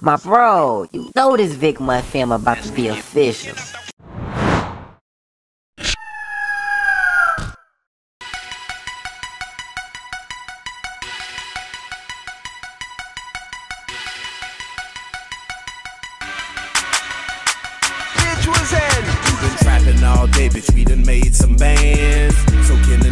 My bro, you know this VickMont film about to be official. We've been trapping all day, bitch. We done made some bands. So can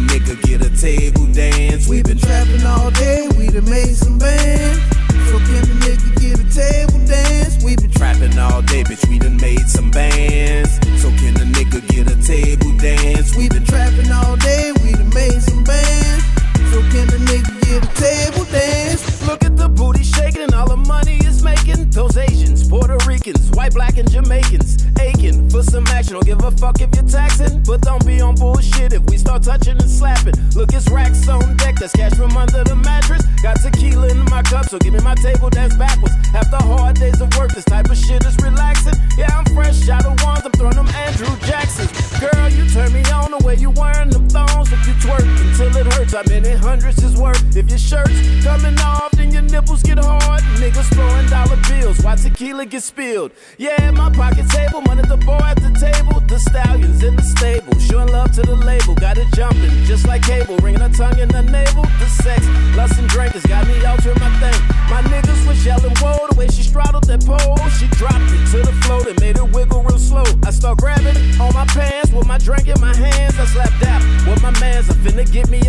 and all the money is making. Those Asians, Puerto Ricans, white, black, and Jamaicans aching for some action. Don't give a fuck if you're taxing, but don't be on bullshit if we start touching and slapping. Look, it's racks on deck, that's cash from under the mattress. Got tequila in my cup, so give me my table dance backwards. After hard days of work, this type of shit is relaxing. Yeah, I'm fresh out of is worth. If your shirt's coming off, then your nipples get hard. Niggas throwing dollar bills while tequila gets spilled. Yeah, my pocket table, money the boy at the table. The stallions in the stable, showing love to the label. Got it jumping, just like cable, ringing a tongue in the navel. The sex, lust and drink has got me altering my thing. My niggas was yelling, whoa, the way she straddled that pole. She dropped it to the floor, that made it wiggle real slow. I start grabbing on my pants with my drink in my hands. I slap out with my mans, I finna get me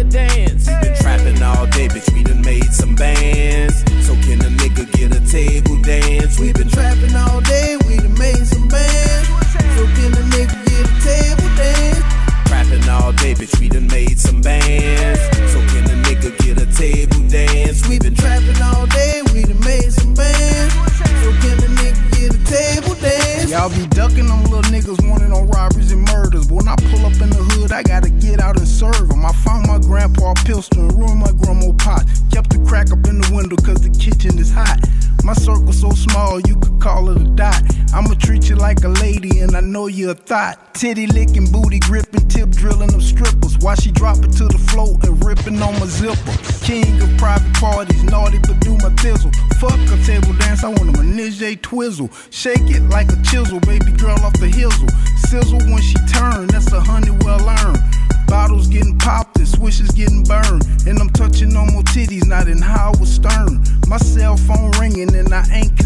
Bitch, we done made some bands. So can a nigga get a table dance? We been trapping all day, we done made some bands. So can the nigga get a table dance? Y'all be ducking them little niggas wanted on robberies and murders. But when I pull up in the hood, I gotta get out and serve serve 'em. I found my grandpa pistol and ruined my grandma pot. Kept the crack up in the window cause the kitchen is hot. My circle so small, you could I'ma treat you like a lady and I know you're a thought. Titty licking, booty gripping, tip drilling them strippers. While she drop it to the floor and ripping on my zipper. King of private parties, naughty but do my thizzle. Fuck a table dance, I want a manige twizzle. Shake it like a chisel, baby girl off the hizzle. Sizzle when she turn, that's a honey well earned. Bottles getting popped and swishes getting burned. And I'm touching on more titties, not in Howard Stern. My cell phone ringing and I ain't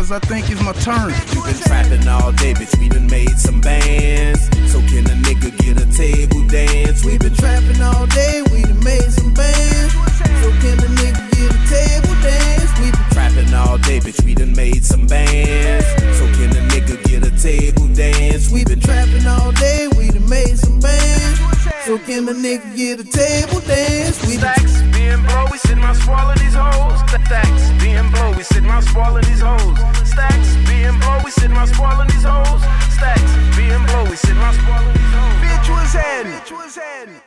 cause I think it's my turn. We been trapping all day, bitch, we done made some bands. So can a nigga get a table dance? We We been trapping all day, we done made some bands. So can the nigga get a table dance? We been trapping all day, bitch, we done made some bands. So can a nigga get a table dance? We been trapping all day, we done made some bands. So can the nigga get a table dance? we sitting around spoiling these hoes. Stacks, being blow, we sitting around spoiling these hoes. Bitch was in. Bitch was in.